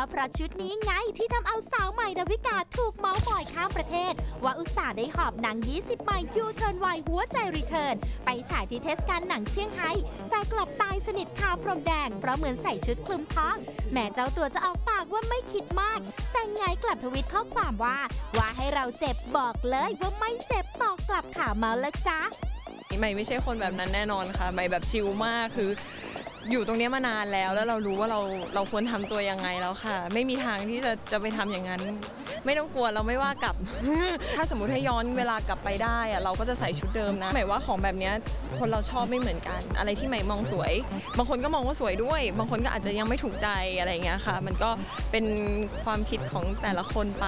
ก็เพราะชุดนี้ไงที่ทำเอาสาวใหม่ดาวิกาถูกเม้าท์มอยข้ามประเทศ ว่าอุตส่าห์ได้หอบหนัง 20ใหม่ยูเทิร์นวัยหัวใจรีเทิร์น ไปฉายที่เทศกาลหนังเซี่ยงไฮ้แต่กลับตายสนิทคาพรมแดง เพราะเหมือนใส่ชุดคลุมท้อง แม้เจ้าตัวจะออกปากว่าไม่คิดมาก แต่ไหงกลับทวิตข้อความว่า ว่าให้เราเจ็บบอกเลยว่าไม่เจ็บตอกกลับข่าวเม้าท์แล้วจ้าใหม่ไม่ใช่คนแบบนั้นแน่นอนค่ะใหม่แบบชิลมากคือ อยู่ตรงนี้มานานแล้วแล้วเรารู้ว่าเราเราควรทำตัวยังไงแล้วค่ะ ไม่มีทางที่จะจะไปทำอย่างนั้น ไม่ต้องกลัวเราไม่ว่ากลับ ถ้าสมมติให้ย้อนเวลากลับไปได้อะเราก็จะใส่ชุดเดิมนะหมายว่าของแบบนี้คนเราชอบไม่เหมือนกัน อะไรที่ใหม่มองสวย บางคนก็มองว่าสวยด้วย บางคนก็อาจจะยังไม่ถูกใจอะไรเงี้ยค่ะ มันก็เป็นความคิดของแต่ละคนไป